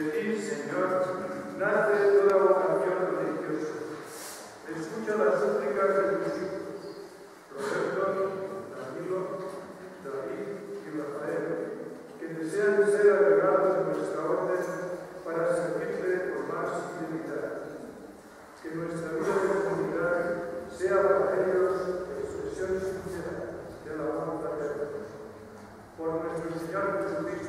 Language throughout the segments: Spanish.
De ti, Señor, nace toda vocación religiosa. Escucha las súplicas de tus hijos, Roberto, Danilo, David y Rafael, que desean ser agregados a nuestra orden para servirte por más fidelidad. Que nuestra vida de comunidad sea para ellos expresión sincera de la voluntad de Dios. Por nuestro Señor Jesucristo,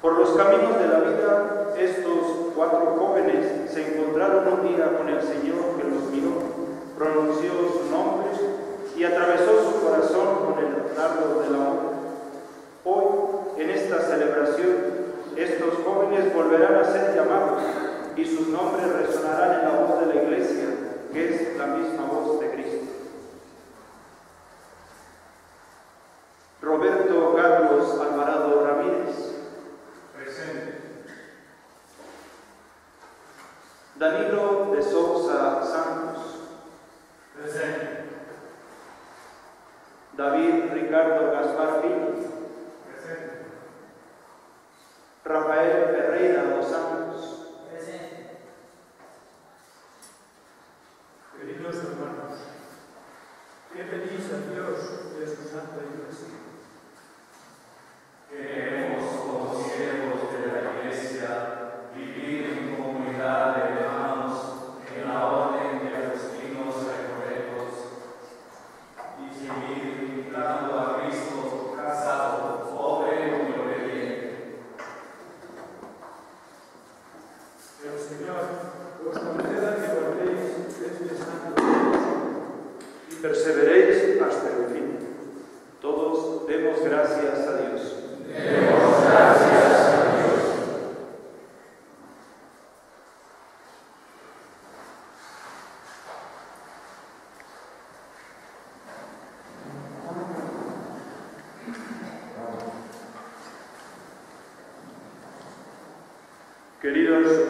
Por los caminos de la vida, estos cuatro jóvenes se encontraron un día con el Señor que los miró, pronunció sus nombres y atravesó su corazón con el dardo del amor. Hoy, en esta celebración, estos jóvenes volverán a ser llamados y sus nombres resonarán en la voz de la iglesia, que es la misma voz de Cristo.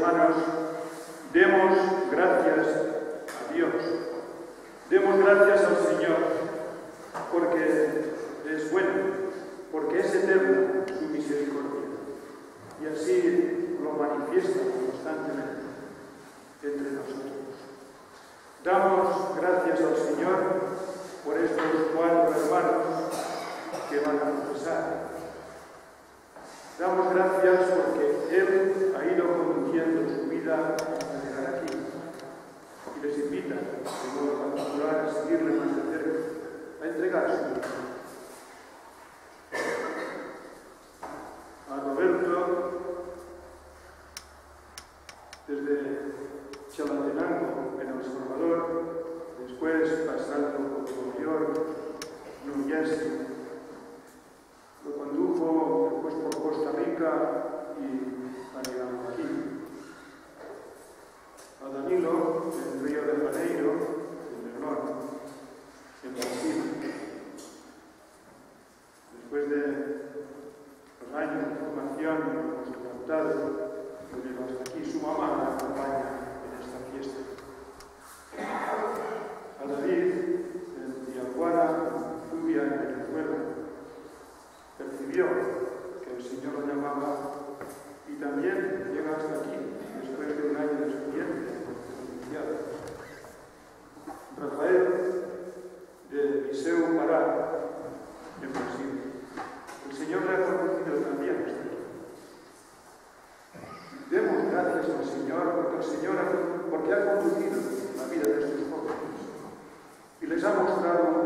hermanos separado de posible. El Señor le ha conducido también hasta aquí. Demos gracias al Señor, porque el Señor, porque ha conducido la vida de estos jóvenes y les ha mostrado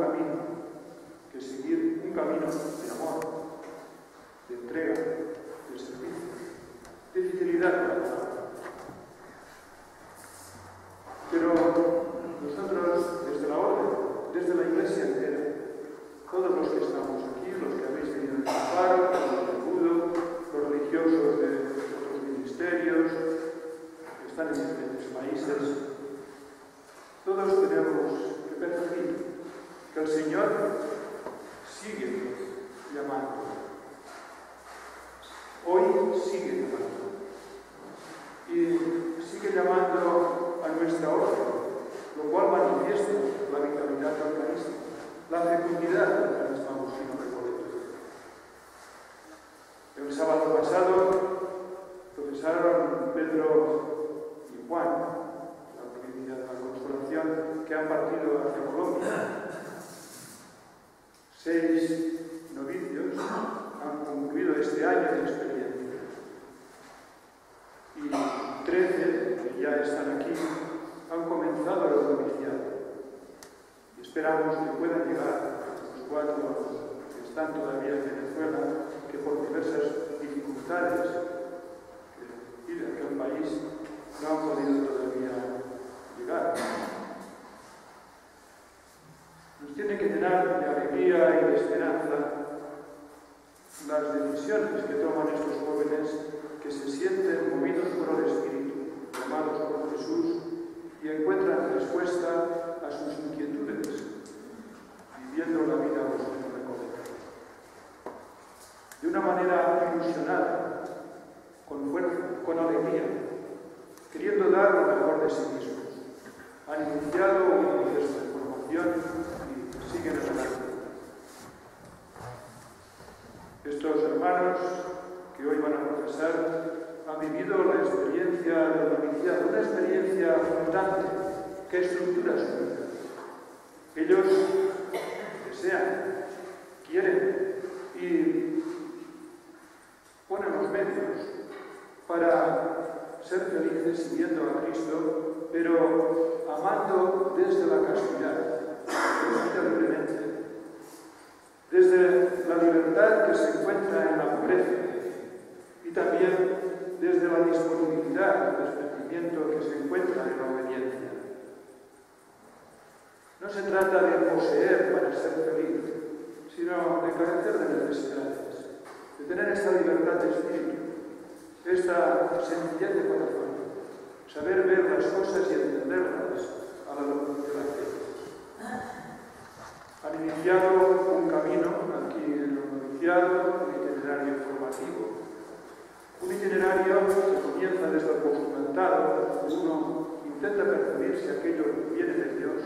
que comienza desde el postulantado, pues uno intenta percibir si aquello viene de Dios.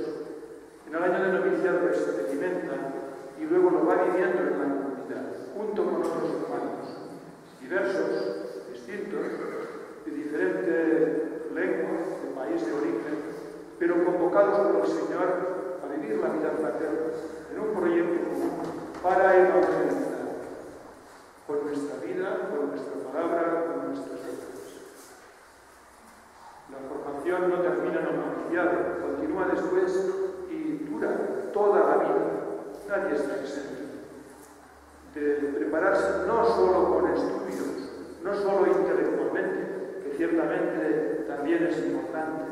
En el año del noviciado lo experimenta y luego lo va viviendo en la comunidad, junto con otros hermanos, diversos, distintos, de diferente lengua, de país de origen, pero convocados por el Señor a vivir la vida fraterna en un proyecto común para evangelizar con nuestra vida, con nuestra palabra, con nuestras acciones. La formación no termina en una olimpiada, continúa después y dura toda la vida. Nadie está exento de prepararse no solo con estudios, no solo intelectualmente, que ciertamente también es importante,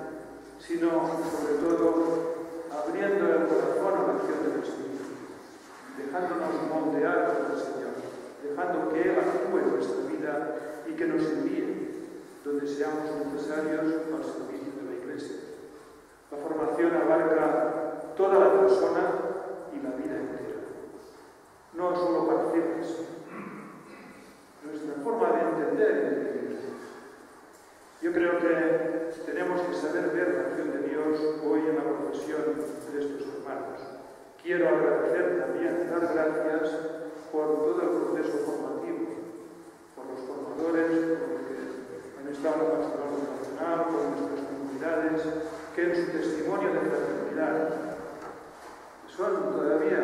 sino sobre todo abriendo el corazón a la acción del Espíritu, dejándonos moldear por el Señor. dejando que Él actúe en nuestra vida y que nos envíe donde seamos necesarios al servicio de la Iglesia. La formación abarca toda la persona y la vida entera, no solo parciales. Nuestra forma de entender el Yo creo que tenemos que saber ver la acción de Dios hoy en la profesión de estos hermanos. Quiero agradecer también, dar gracias por todo el proceso formativo, por los formadores, por los que han estado en la Escuela Nacional, por nuestras comunidades, que en su testimonio de fraternidad son todavía,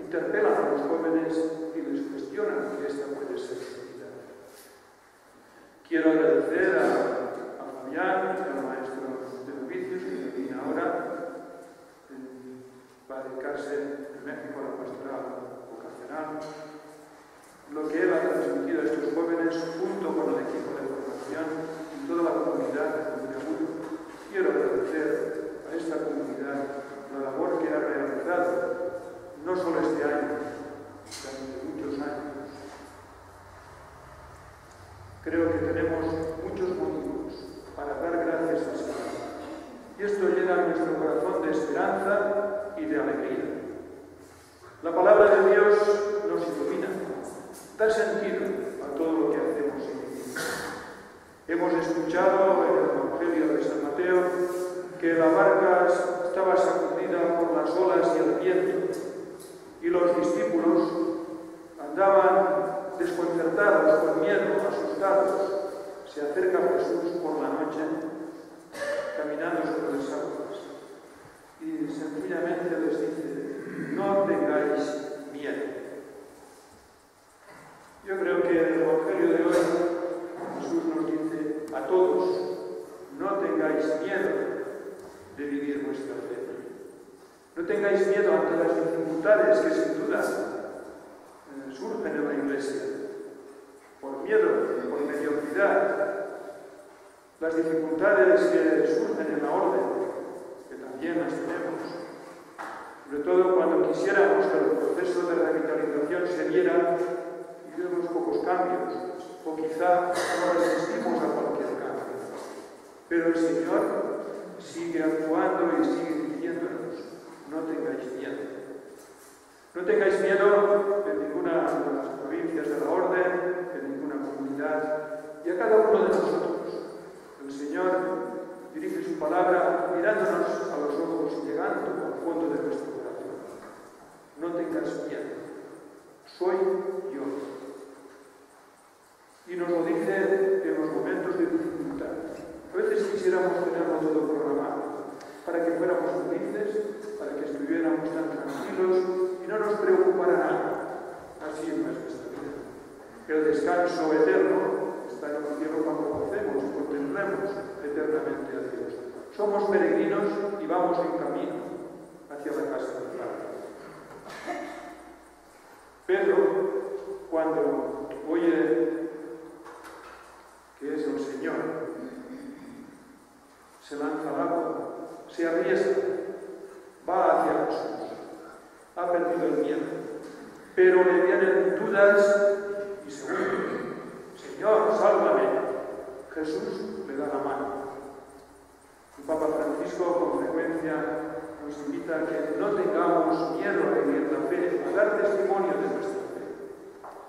interpelan a los jóvenes y les cuestionan que esta puede ser su vida. Quiero agradecer a, a Fabián, al maestro de novicios que viene ahora para dedicarse en México a la pastoral Lo que él ha transmitido a estos jóvenes junto con el equipo de formación y toda la comunidad de Unamuno. Quiero agradecer a esta comunidad la labor que ha realizado, no solo este año, durante muchos años. Creo que tenemos muchos motivos para dar gracias al Señor. Y esto llena nuestro corazón de esperanza y de alegría. La palabra de Dios nos ilumina, da sentido a todo lo que hacemos en Hemos escuchado en el Evangelio de San Mateo que la barca estaba sacudida por las olas y el viento y los discípulos andaban desconcertados, con miedo, asustados. Se acerca Jesús por la noche caminando sobre las aguas y sencillamente les dice no tengáis miedo. Yo creo que el Evangelio de hoy Jesús nos dice a todos, no tengáis miedo de vivir vuestra fe. No tengáis miedo ante las dificultades que sin duda eh, surgen en la iglesia por miedo, por mediocridad, las dificultades que surgen en la orden, que también las tenemos, sobre todo cuando quisiéramos que el proceso de revitalización se viera y vemos pocos cambios, o quizá no resistimos a cualquier cambio. Pero el Señor sigue actuando y sigue diciéndonos, no tengáis miedo. No tengáis miedo en ninguna de las provincias de la orden, y a cada uno de nosotros. El Señor dirige su palabra mirándonos a los ojos llegando al fondo de nuestro. no tengas miedo, soy yo. Y nos lo dice en los momentos de dificultad. A veces quisiéramos tenerlo todo programado, para que fuéramos felices, para que estuviéramos tan tranquilos y no nos preocupara nada. Así es nuestra vida. El descanso eterno está en el cielo cuando lo hacemos, contemplemos eternamente a Dios. Somos peregrinos y vamos en camino hacia la casa del Padre. Pedro, cuando oye que es el Señor, se lanza al agua, se arriesga, va hacia Jesús, ha perdido el miedo, pero le vienen dudas y segundo, Señor, sálvame. Jesús le da la mano. El Papa Francisco con frecuencia nos invita a que no tengamos miedo a vivir la fe, a dar testimonio de nuestra fe.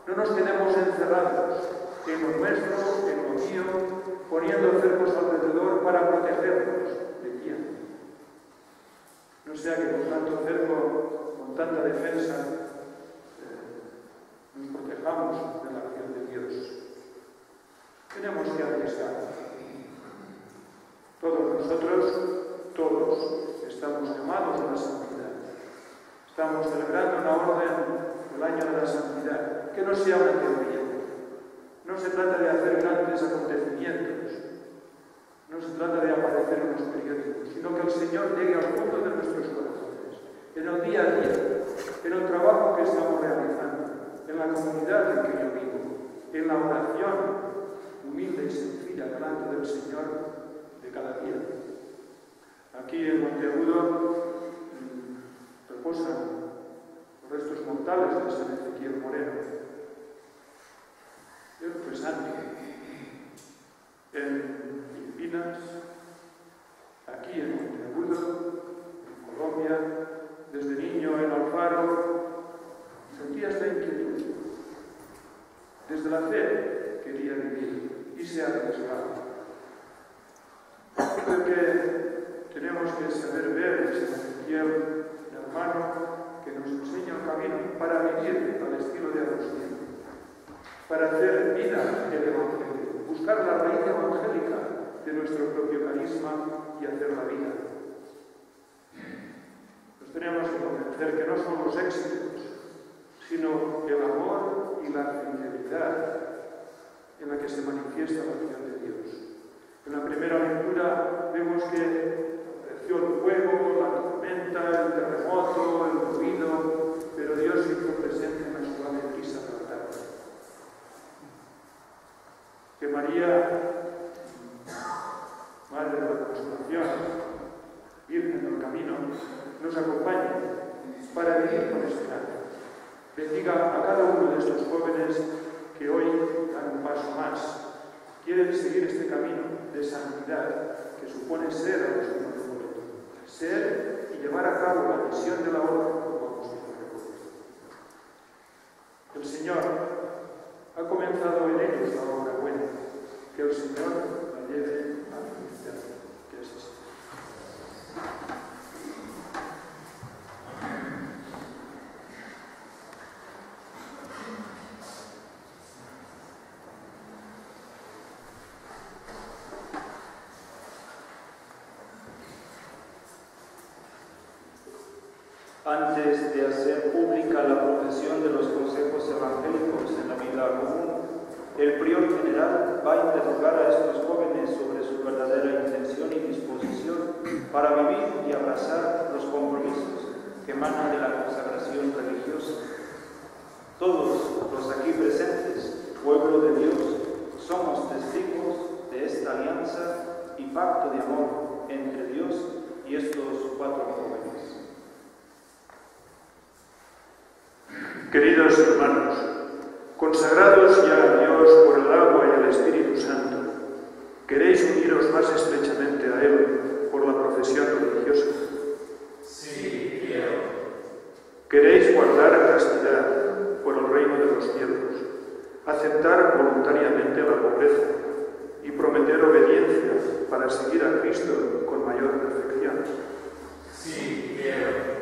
No nos quedemos encerrados en lo nuestro, en lo mío, poniendo cercos alrededor para protegernos de quién. No sea que con tanto cerco, con tanta defensa, eh, nos protejamos de la acción de Dios. Tenemos que arriesgar. Todos nosotros, todos, estamos llamados a la santidad. Estamos celebrando una orden del año de la santidad, que no sea una teoría. No se trata de hacer grandes acontecimientos, no se trata de aparecer en los periódicos, sino que el Señor llegue al fondo de nuestros corazones, en el día a día, en el trabajo que estamos realizando, en la comunidad en que yo vivo, en la oración humilde y sencilla delante del Señor de cada día. Aquí en Monteagudo mm, reposan os restos mortales de San Ezequiel Moreno. É impresante. En Filipinas, aquí en Monteagudo, en Colombia, desde niño en Alfaro, sentía esta inquietud. Desde la fe quería vivir y se ha realizado. Porque tenemos que saber ver en San Ezequiel, hermano, que nos enseña el camino para vivir al estilo de Agustín, para hacer vida el Evangelio, buscar la raíz evangélica de nuestro propio carisma y hacer la vida. Nos tenemos que convencer que no son los éxitos, sino el amor y la sinceridad en la que se manifiesta la acción de Dios. En la primera lectura vemos que el fuego, la tormenta, el terremoto, el ruido, pero Dios hizo presente en la suave brisa de la tarde. Que María, Madre de la Consolación, Virgen del Camino, nos acompañe para vivir con esperanza. Bendiga a cada uno de estos jóvenes que hoy dan un paso más. Quieren seguir este camino de santidad que supone ser a los Ser y llevar a cabo la misión de la obra como apóstol El Señor ha comenzado en ellos la obra buena. Que el Señor la lleve a la felicidad. Que es Queridos hermanos, consagrados ya a Dios por el agua y el Espíritu Santo, ¿queréis uniros más estrechamente a Él por la profesión religiosa? Sí, quiero. ¿Queréis guardar castidad por el reino de los cielos, aceptar voluntariamente la pobreza y prometer obediencia para seguir a Cristo con mayor perfección? Sí, quiero.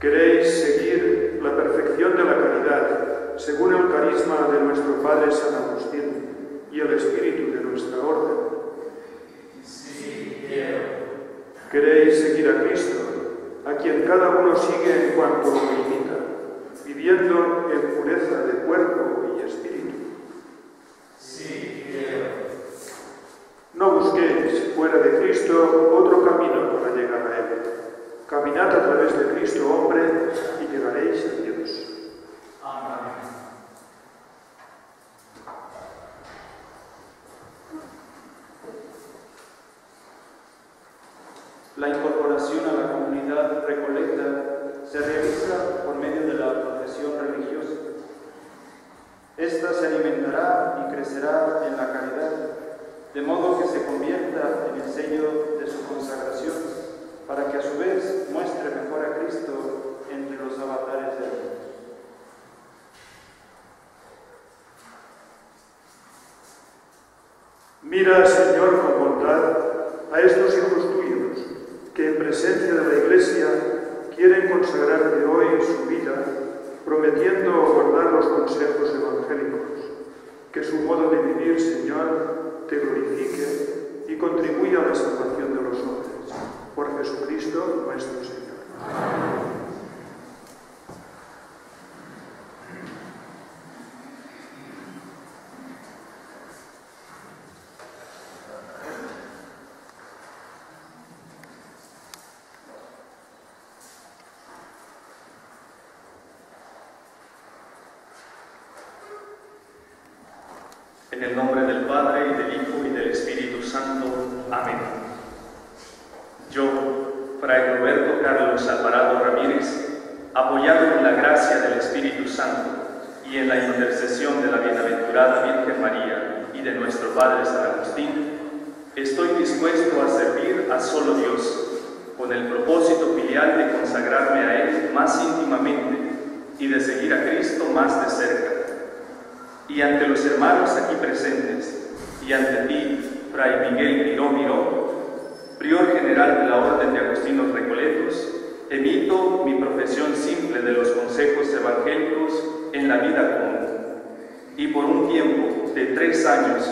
¿Queréis seguir la perfección de la caridad según el carisma de nuestro Padre San Agustín y el espíritu de nuestra orden? Sí, quiero. ¿Queréis seguir a Cristo, a quien cada uno sigue en cuanto lo imita, viviendo en pureza de cuerpo y espíritu? Sí, quiero. No busquéis fuera de Cristo otro camino para llegar a Él. Caminad a través de Cristo hombre y llegaréis a Dios. Amén. La incorporación a la comunidad recolecta se realiza por medio de la profesión religiosa. Esta se alimentará y crecerá en la caridad, de modo que se convierta en el sello de su consagración, para que a su vez muestre mejor a Cristo entre los avatares del mundo. Mira, Señor, con bondad a estos hijos tuyos que en presencia de la Iglesia quieren consagrarte hoy su vida, prometiendo guardar los consejos evangélicos. Que su vivir, Señor, te glorifique y contribuya a la salvación de los hombres. Por Jesucristo nuestro Señor. En el nombre del Padre, y del Hijo, y del Espíritu Santo. Amén. Yo, Fray Roberto Carlos Alvarado Ramírez, apoyado en la gracia del Espíritu Santo y en la intercesión de la bienaventurada Virgen María y de nuestro Padre San Agustín, estoy dispuesto a servir a solo Dios, con el propósito filial de consagrarme a Él más íntimamente y de seguir a Cristo más de cerca. Y ante los hermanos aquí presentes, y ante ti, Fray Miguel Miró Miró, prior general de la Orden de Agustinos Recoletos, emito mi profesión simple de los consejos evangélicos en la vida común. Y por un tiempo de tres años,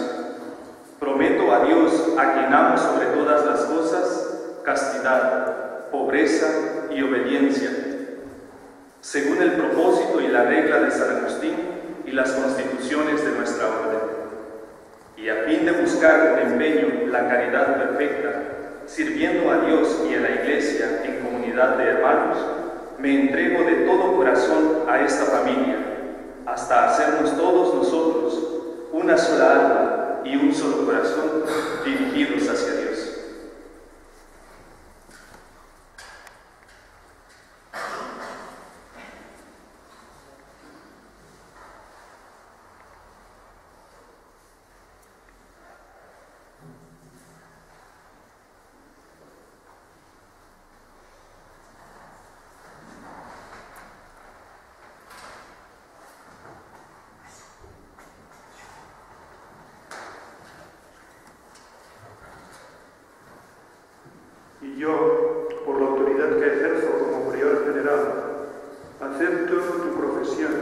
prometo a Dios, a quien amo sobre todas las cosas, castidad, pobreza y obediencia, según el propósito y la regla de San Agustín las constituciones de nuestra orden. Y a fin de buscar con empeño la caridad perfecta, sirviendo a Dios y a la Iglesia en comunidad de hermanos, me entrego de todo corazón a esta familia, hasta hacernos todos nosotros una sola alma y un solo corazón dirigidos hacia Dios. Y yo, por la autoridad que ejerzo como prior general, acepto tu profesión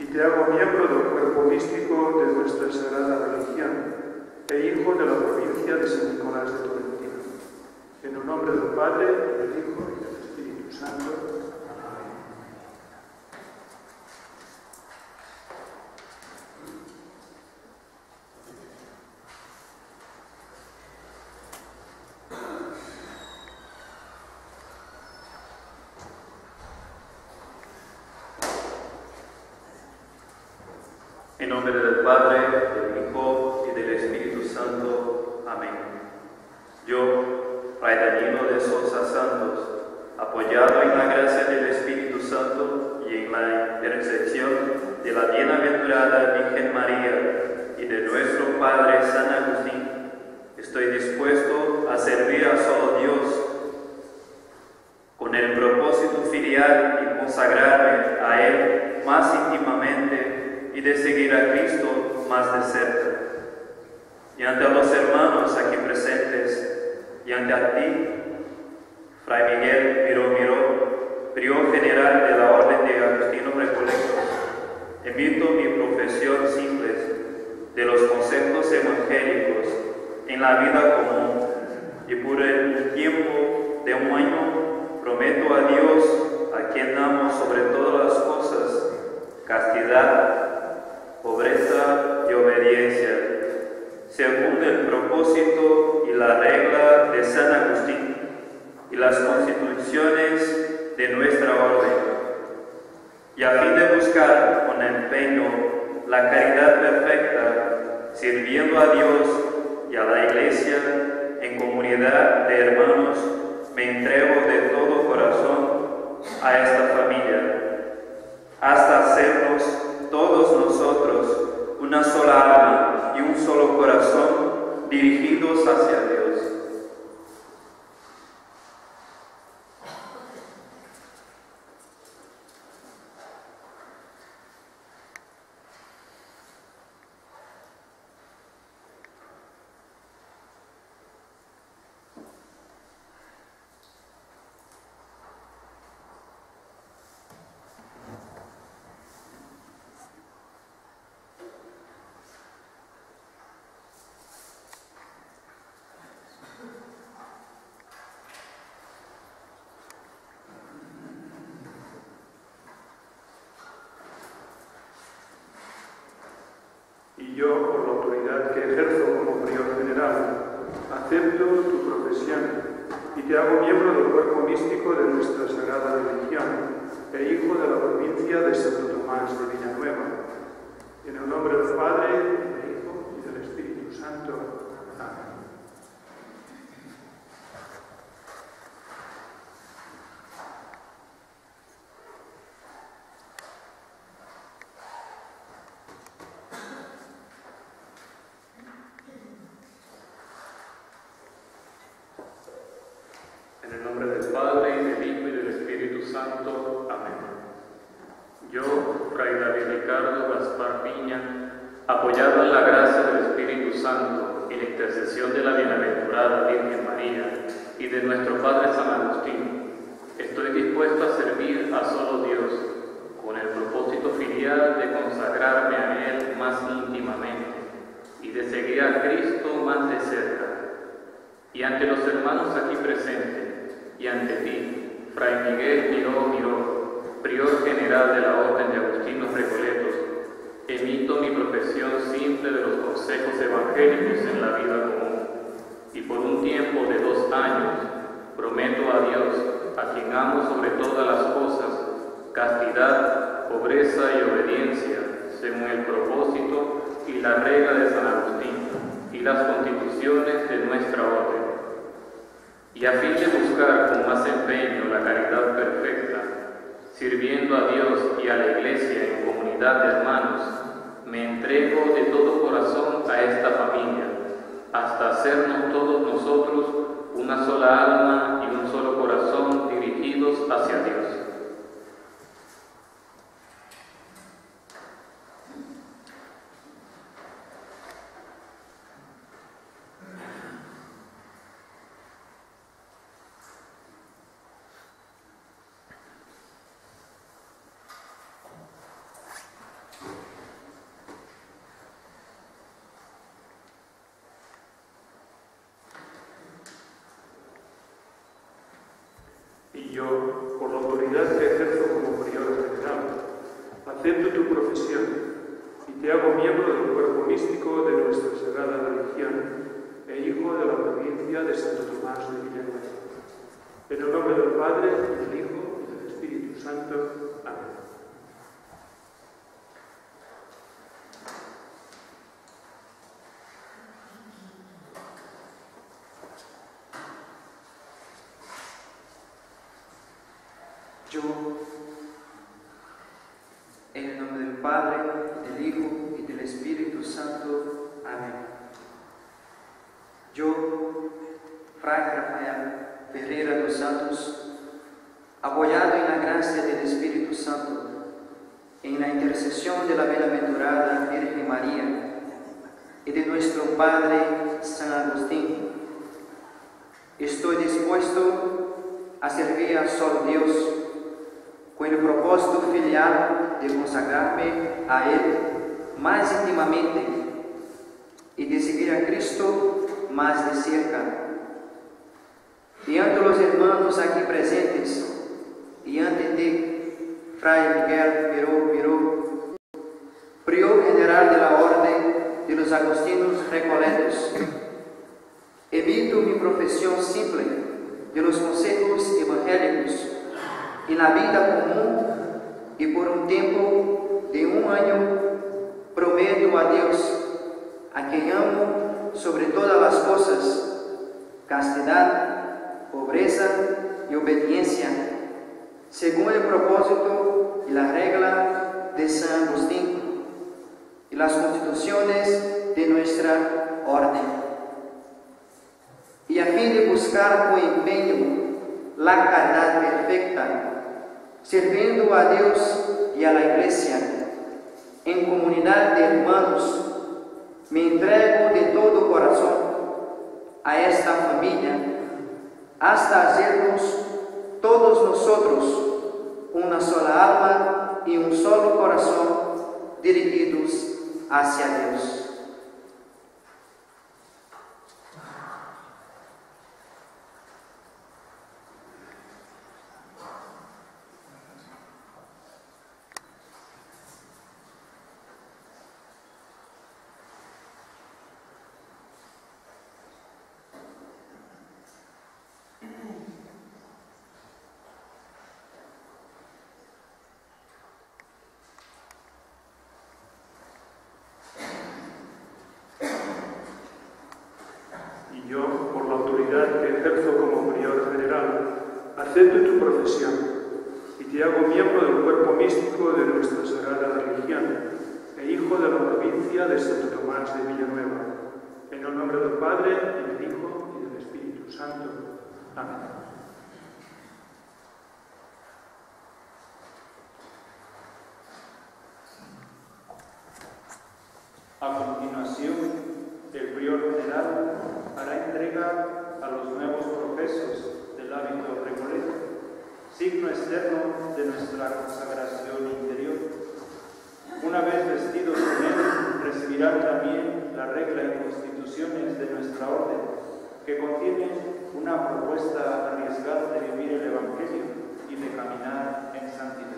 y te hago miembro del cuerpo místico de nuestra sagrada religión e hijo de la provincia de San Nicolás de Tolentino. En el nombre del Padre, del Hijo y del Espíritu Santo. Amén. En nombre del Padre, del Hijo y del Espíritu Santo. Amén. Yo, Fray Danilo de Sosa Santos, apoyado en la gracia del Espíritu Santo y en la intercesión de la bienaventurada Virgen María y de nuestro Padre San Agustín, estoy dispuesto a servir a solo Dios con el propósito filial y consagrarme a Él más íntimamente y de seguir a Cristo más de cerca. Y ante los hermanos aquí presentes, y ante a ti, Fray Miguel Miró Miró, prior general de la Orden de Agustinos Recolectos, emito mi profesión simple de los conceptos evangélicos en la vida común y por el tiempo de un año prometo a Dios, a quien amo sobre todas las cosas, castidad, pobreza y obediencia, según el propósito y la regla de San Agustín y las constituciones de nuestra orden, y a fin de buscar con empeño la caridad perfecta, sirviendo a Dios y a la Iglesia en comunidad de hermanos, me entrego de todo corazón a esta familia, hasta hacernos todos nosotros una sola alma y un solo corazón dirigidos hacia Dios. Prometo a Dios, a quien amo sobre todas las cosas, castidad, pobreza y obediencia, según el propósito y la regla de San Agustín y las constituciones de nuestra orden. Y a fin de buscar con más empeño la caridad perfecta, sirviendo a Dios y a la Iglesia en comunidad de hermanos, me entrego de todo corazón a esta familia, hasta hacernos todos nosotros una sola alma y un solo corazón dirigidos hacia Dios. Espíritu Santo. Amén. Yo, Fray Rafael Ferreira dos Santos, apoyado en la gracia del Espíritu Santo, en la intercesión de la bienaventurada Virgen María y de nuestro Padre San Agustín, estoy dispuesto a servir a solo Dios con el propósito filial de consagrarme a Él más íntimamente y de seguir a Cristo más de cerca. Y ante los hermanos aquí presentes, y ante ti, Fray Miguel Peró Peró, prior general de la de los Agustinos Recoletos, emito mi profesión simple de los consejos evangélicos en la vida común y por un tiempo de un año prometo a Dios, a quien amo sobre todas las cosas, castidad, pobreza y obediencia, según el propósito y la regla de San Agustín y las constituciones de nuestra orden. Y a fin de buscar con empeño la caridad perfecta, sirviendo a Dios y a la Iglesia en comunidad de hermanos, me entrego de todo corazón a esta familia hasta hacernos todos nosotros una sola alma y un solo corazón dirigidos hacia Dios. Acepto tu profesión y te hago miembro del cuerpo místico de nuestra sagrada religión e hijo de la provincia de Santo Tomás de Villanueva. En el nombre del Padre, y del Hijo, y del Espíritu Santo. Amén. A continuación, el prior general hará entrega a los nuevos profesos signo externo de nuestra consagración interior. Una vez vestidos con él, recibirán también la regla y constituciones de nuestra orden, que contienen una propuesta arriesgada de vivir el Evangelio y de caminar en santidad.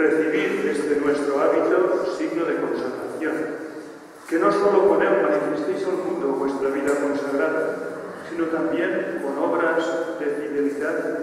Recibid este nuestro hábito signo de consagración, que no solo con él manifestéis al mundo vuestra vida consagrada, sino también con obras de fidelidad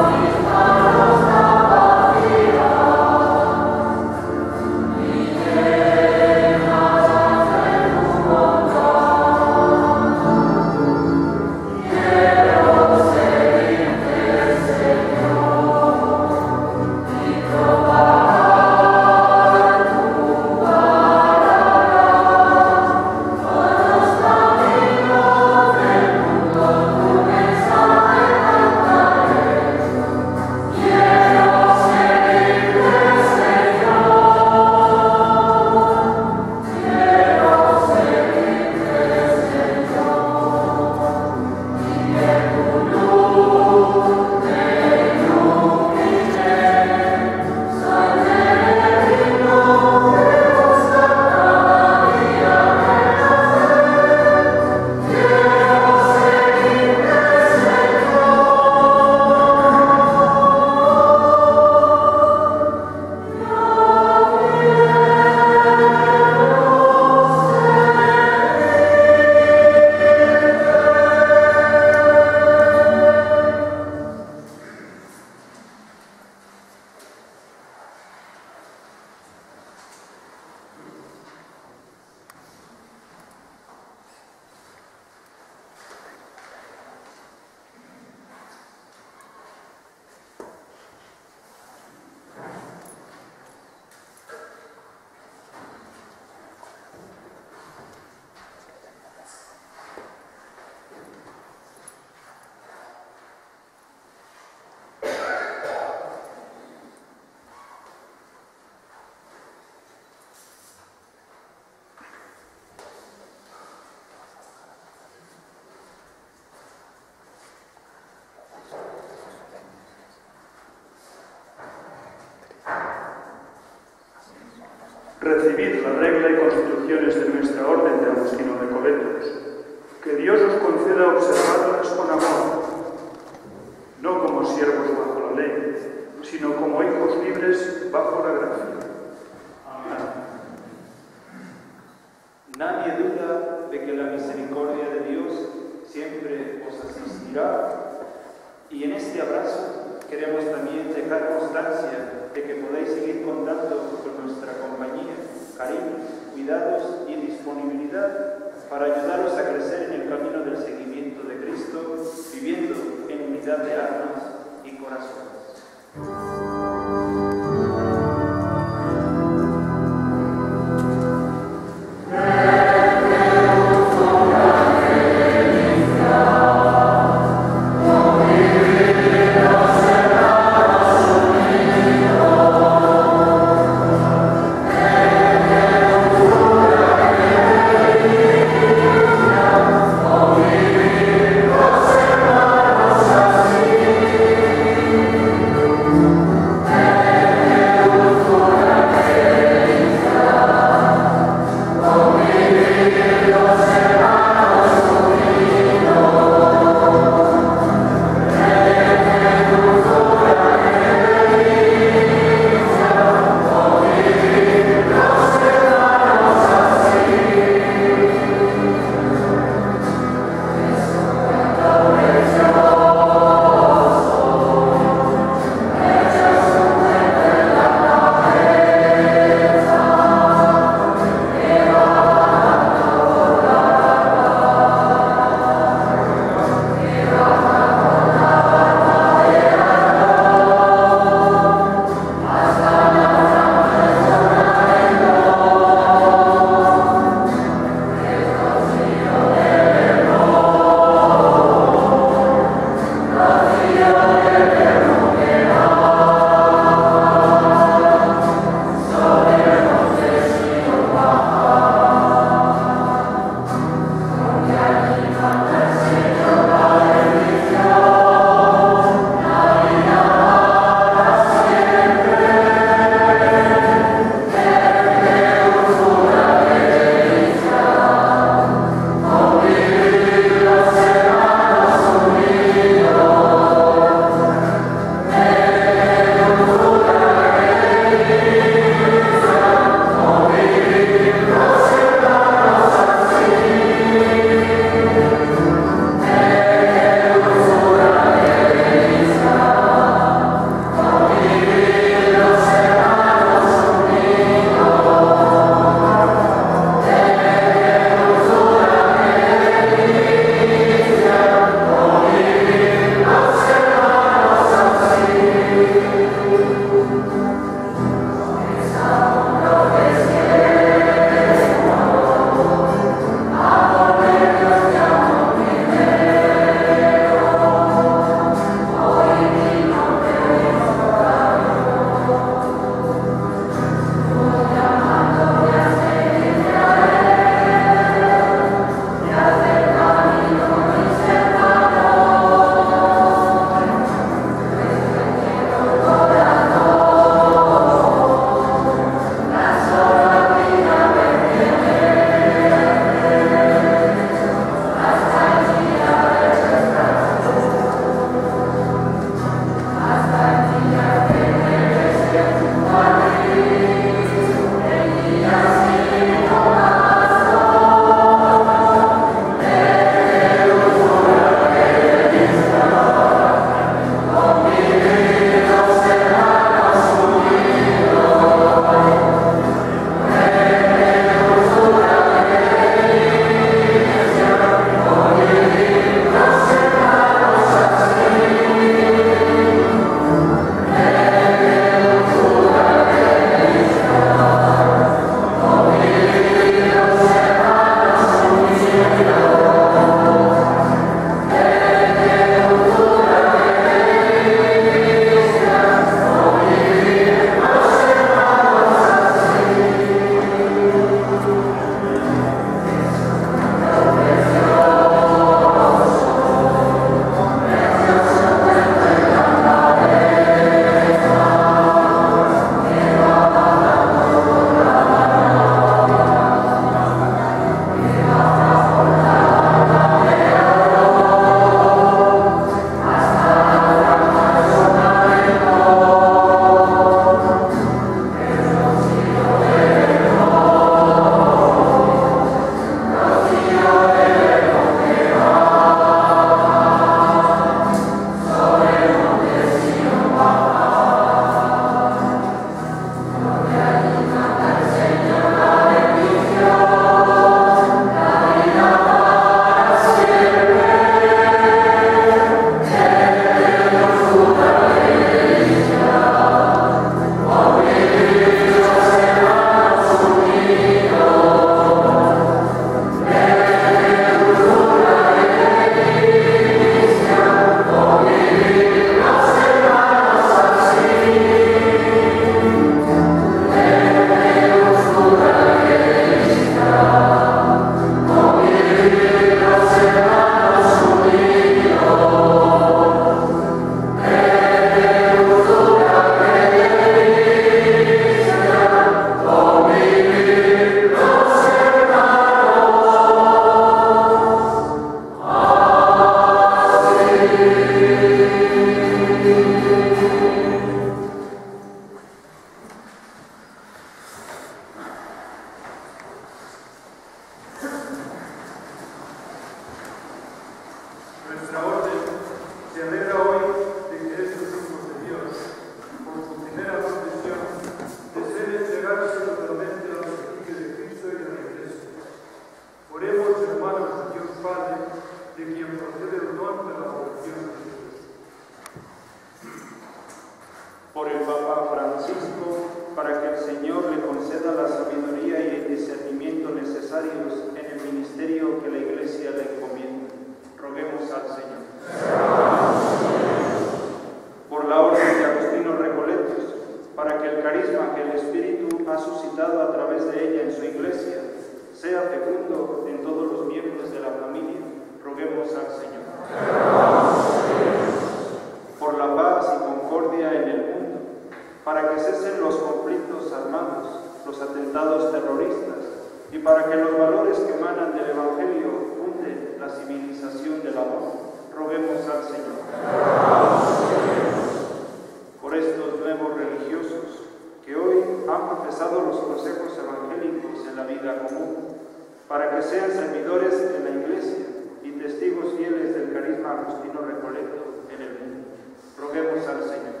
al Señor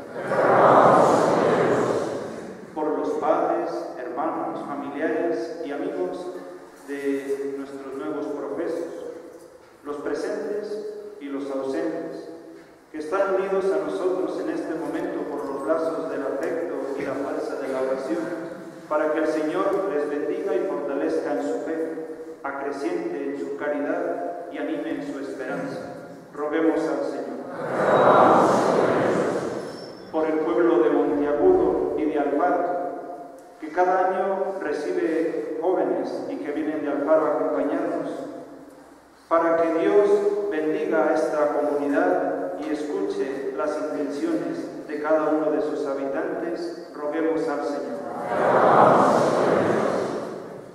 por los padres, hermanos, familiares y amigos de nuestros nuevos profesos, los presentes y los ausentes, que están unidos a nosotros en este momento por los lazos del afecto y la fuerza de la oración, para que el Señor les bendiga y fortalezca en su fe, acreciente en su caridad y anime en su esperanza. Roguemos al Señor. Por el pueblo de Monteagudo y de Alfaro, que cada año recibe jóvenes y que vienen de Para que Dios bendiga a esta comunidad y escuche las intenciones de cada uno de sus habitantes, roguemos al Señor.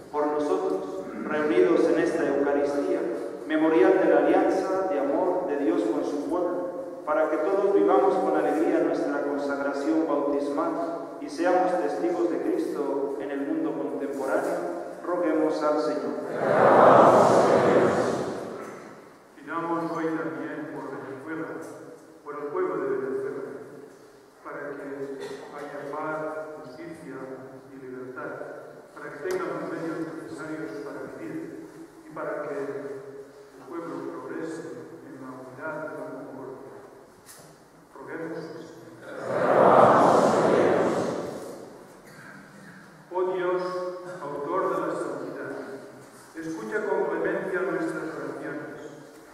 Por nosotros, reunidos en esta Eucaristía, memorial de la alianza de amor de Dios con su pueblo, para que todos vivamos con alegría nuestra consagración bautismal y seamos testigos de Cristo en el mundo contemporáneo, roguemos al Señor. Pidamos hoy también por Venezuela, por el pueblo de Venezuela, para que haya paz, justicia y libertad, para que tengan los medios necesarios para vivir y para que el pueblo progrese en la unidad y la concordia. Roguemos al Señor. Oh Dios, autor de la santidad, escucha con clemencia nuestras oraciones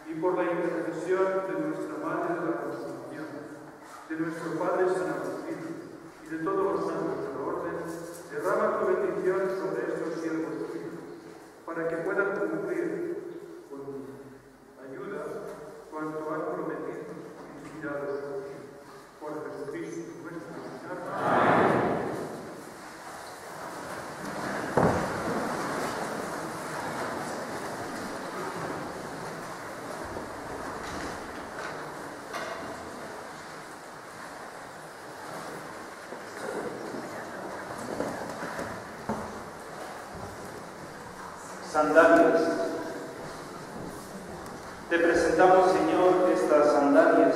y por la intercesión de nuestra Madre de la Constitución, nuestro Padre San Agustín y de todos los santos de la Orden, derrama tu bendición sobre estos siervos tuyos, para que puedan cumplir con ayuda cuanto han prometido, inspirados por Jesucristo nuestro Señor. Te presentamos, Señor, estas sandalias,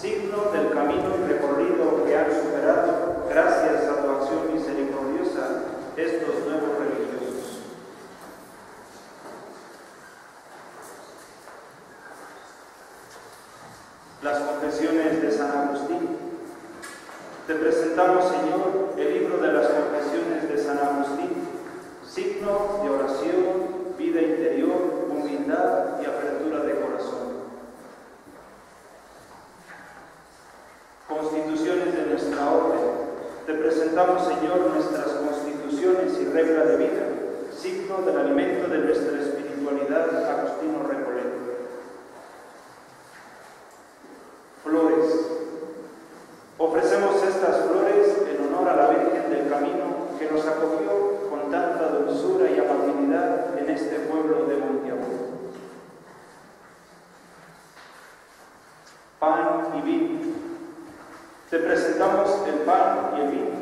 signo del camino y recorrido que han superado, gracias a tu acción misericordiosa, estos nuevos religiosos. Las confesiones de San Agustín. Te presentamos, Señor, el libro de las confesiones de San Agustín, signo de oración, vida interior, humildad y apertura de corazón. Constituciones de nuestra orden. Te presentamos, Señor, nuestras constituciones y regla de vida, signo del alimento de nuestra espiritualidad, Agustino Recoleto. Flores. Ofrecemos estas flores en honor a la Virgen del Camino que nos con tanta dulzura y amabilidad en este pueblo de Monteagudo. Pan y vino. Te presentamos el pan y el vino,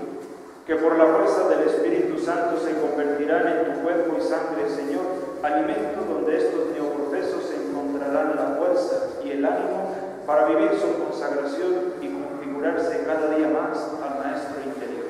que por la fuerza del Espíritu Santo se convertirán en tu cuerpo y sangre, Señor, alimento donde estos neoprofesos encontrarán la fuerza y el ánimo para vivir su consagración y configurarse cada día más al Maestro interior.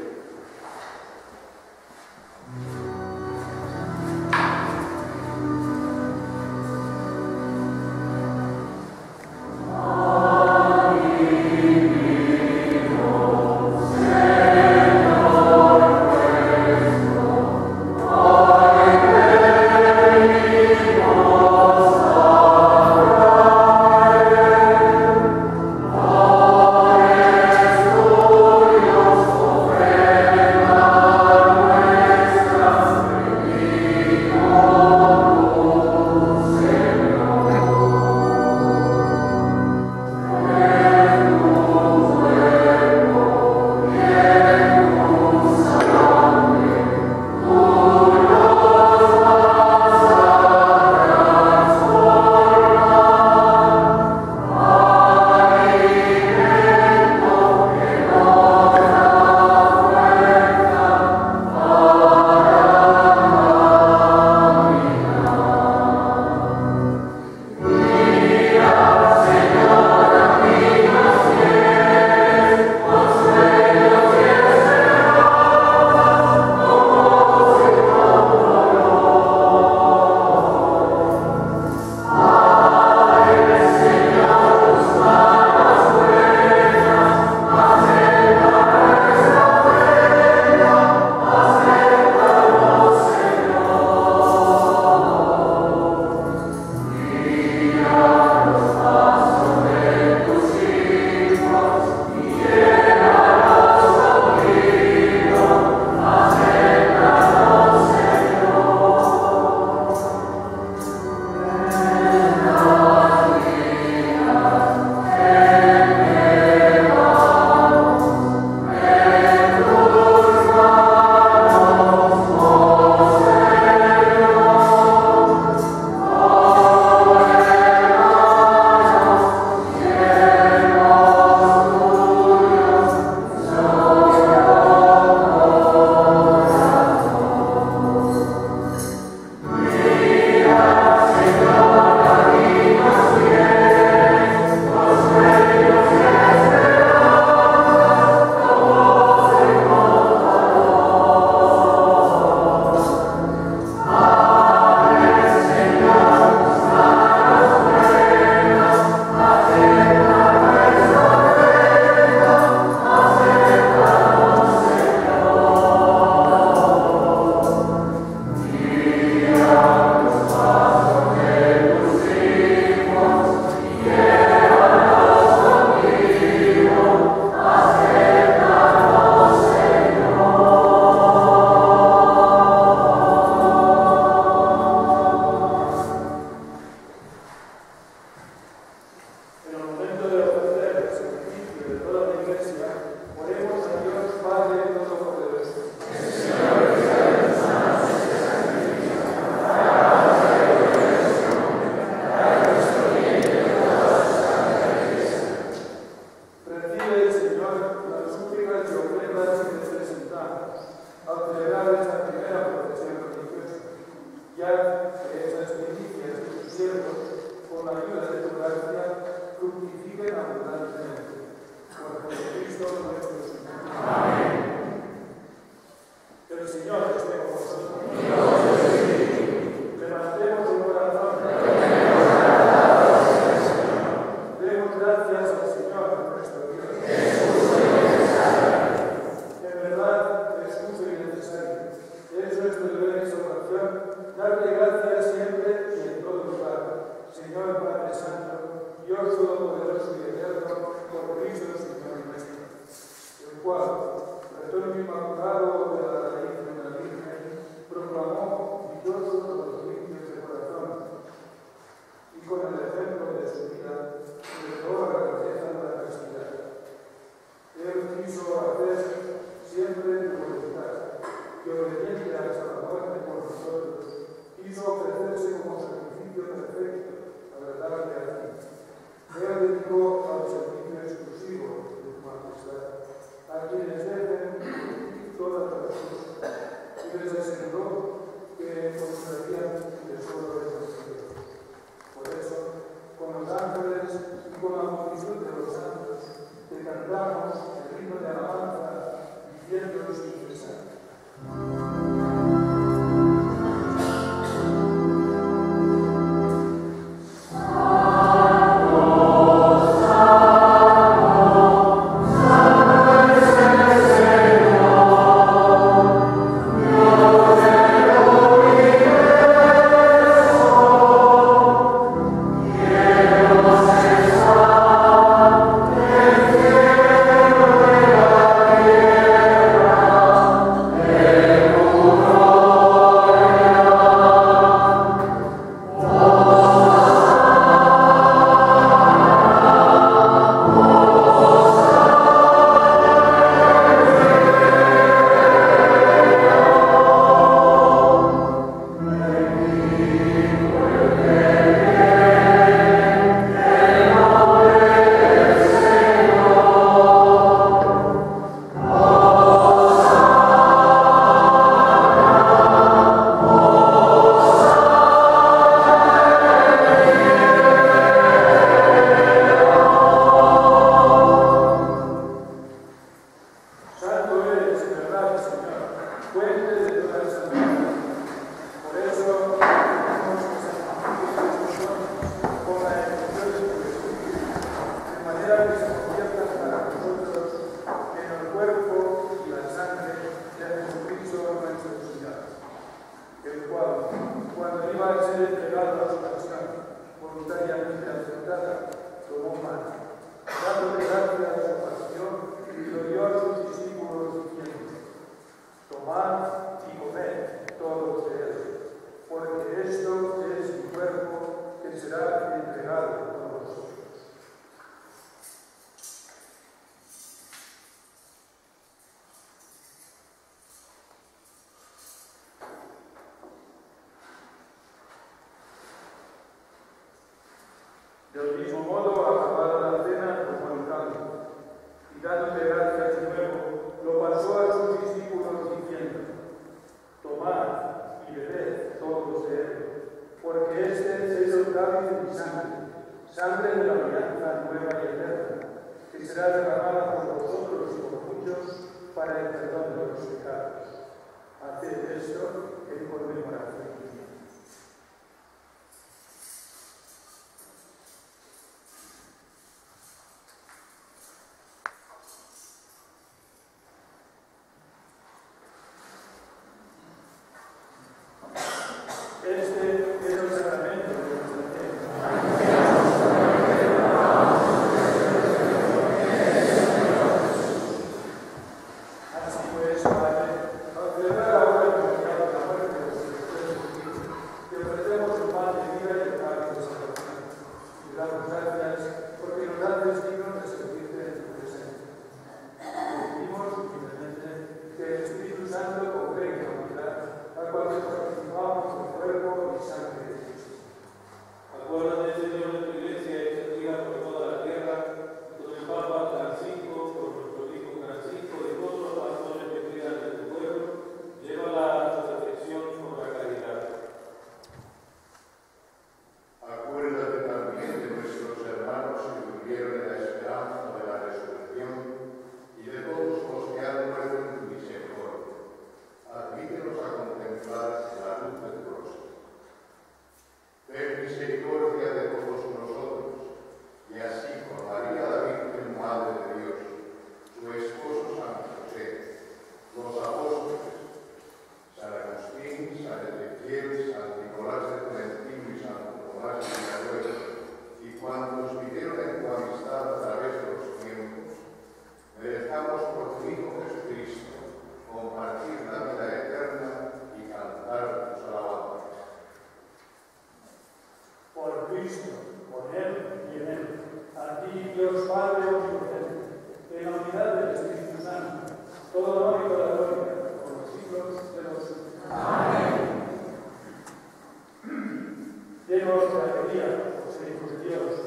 María, los hijos Dios,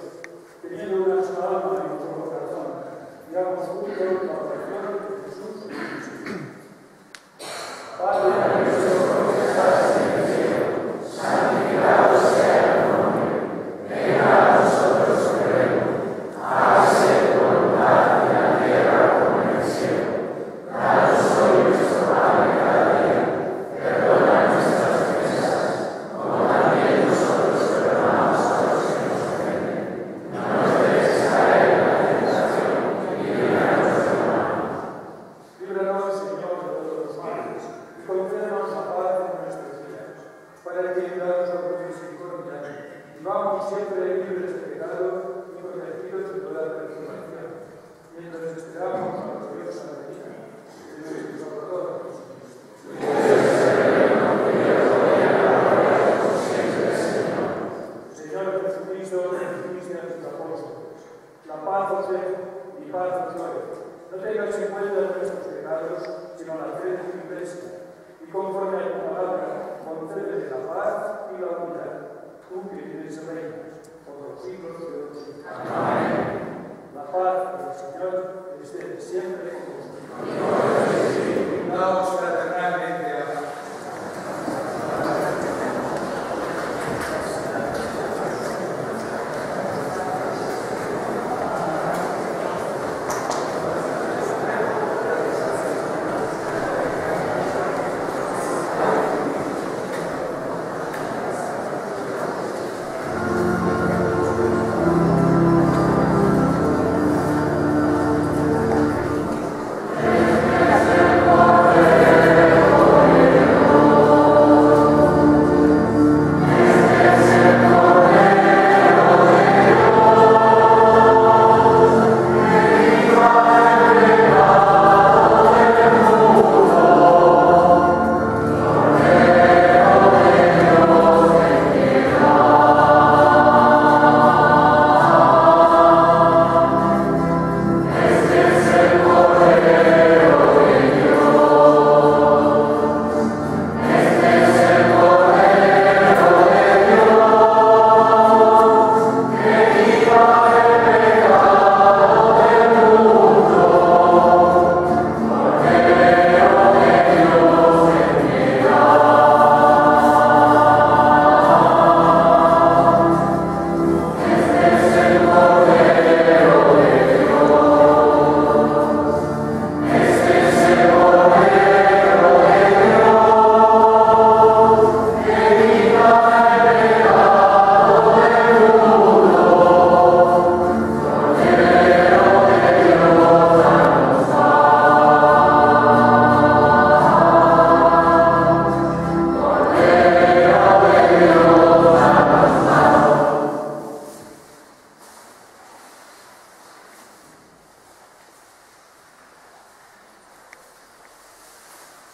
teniendo una alma en nuestro corazón, y ambos juntos la oración de Jesús.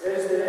Es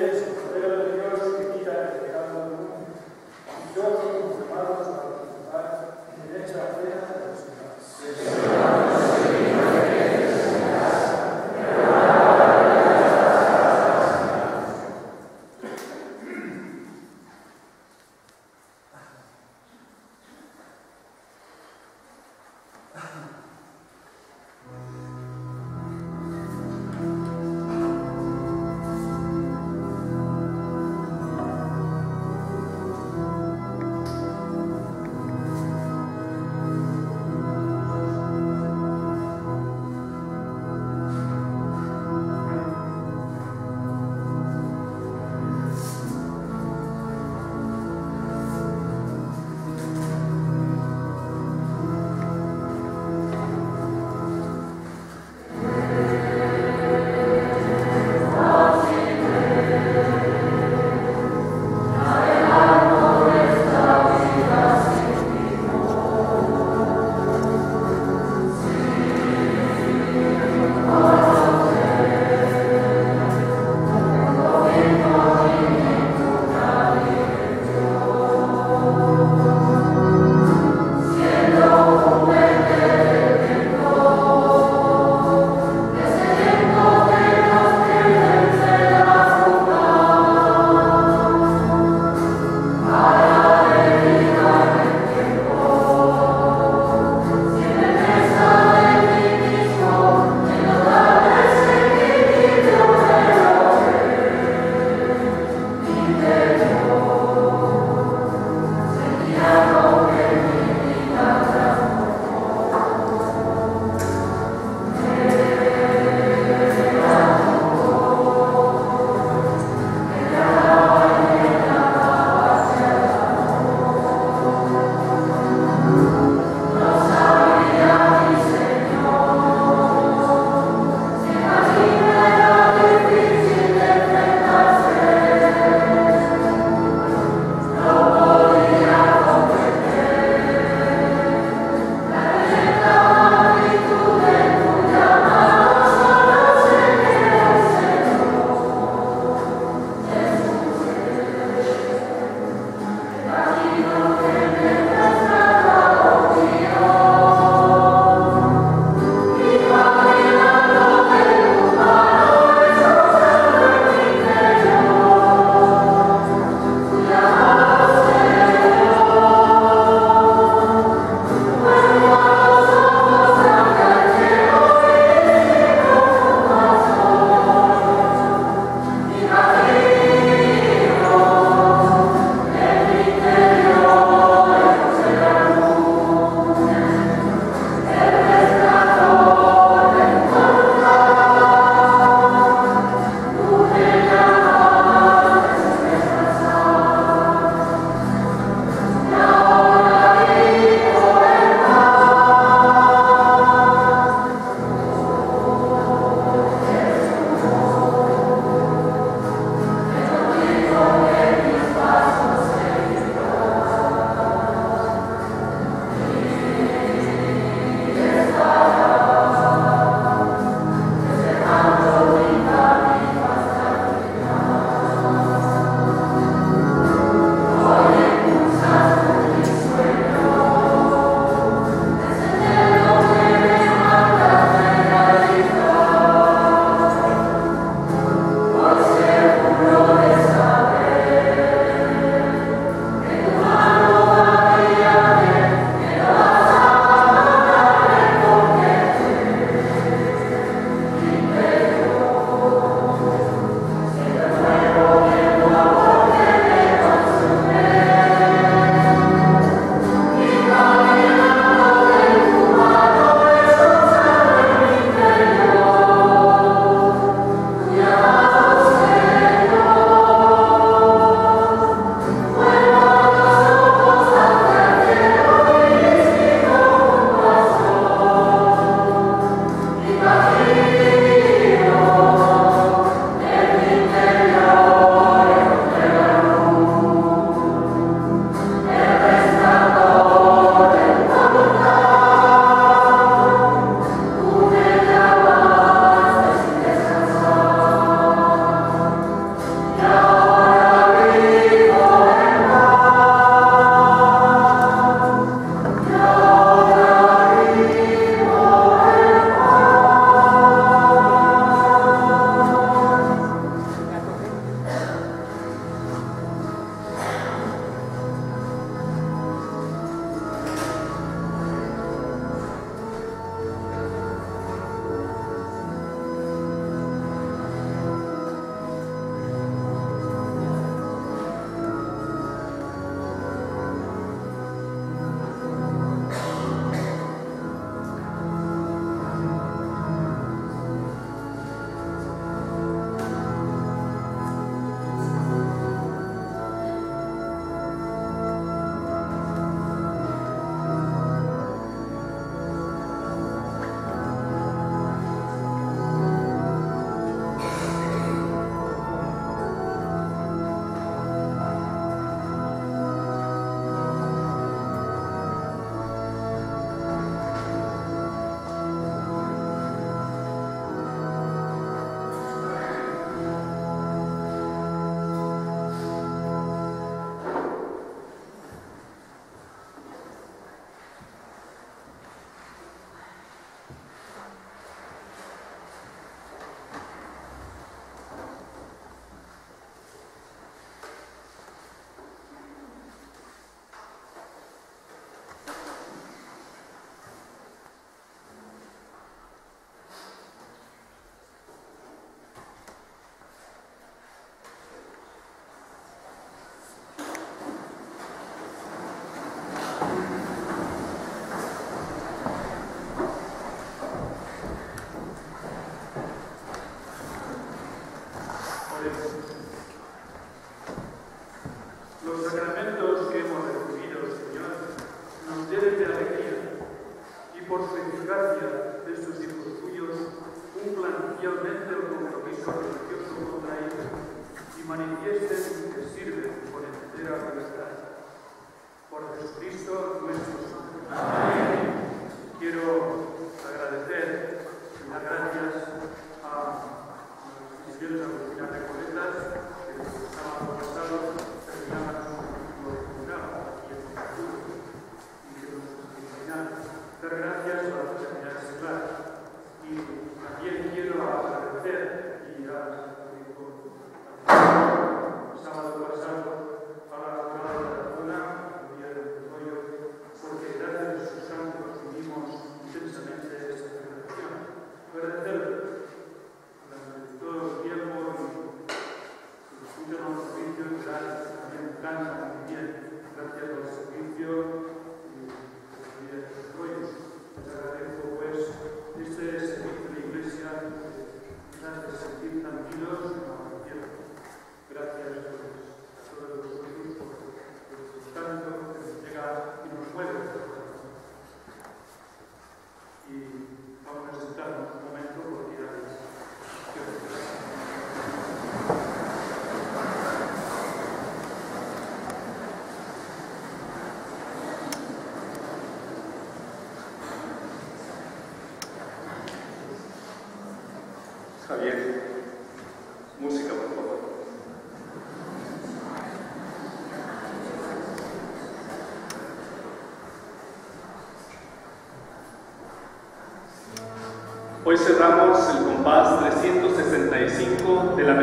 Hoy cerramos el compás 365 de la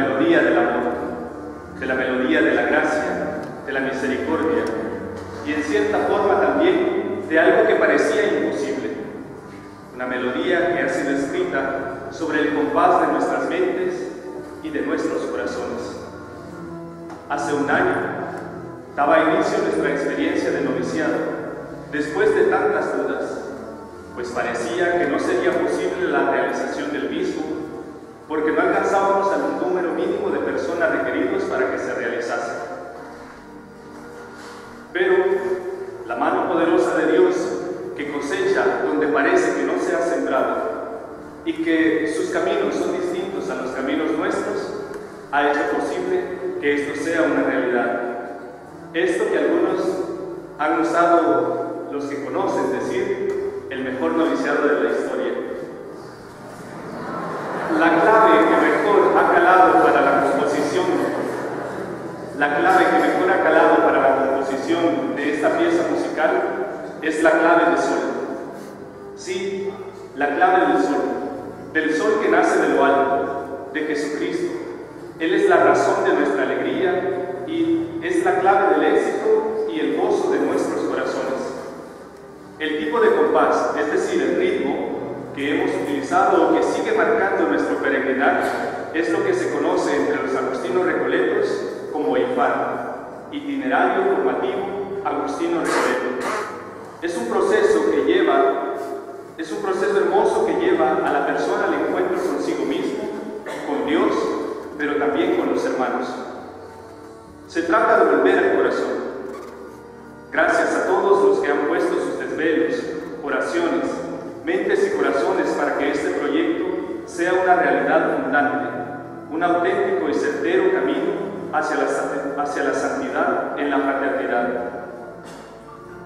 es la clave del sol. Sí, la clave del sol, del sol que nace de lo alto, de Jesucristo. Él es la razón de nuestra alegría y es la clave del éxito y el gozo de nuestros corazones. El tipo de compás, es decir, el ritmo que hemos utilizado o que sigue marcando nuestro peregrinaje, es lo que se conoce entre los agustinos recoletos como IFAR, Itinerario Formativo Agustino Recoleto. Es un proceso que lleva, es un proceso hermoso que lleva a la persona al encuentro consigo mismo, con Dios, pero también con los hermanos. Se trata de volver al corazón. Gracias a todos los que han puesto sus desvelos, oraciones, mentes y corazones para que este proyecto sea una realidad abundante, un auténtico y certero camino hacia la, hacia la santidad en la fraternidad.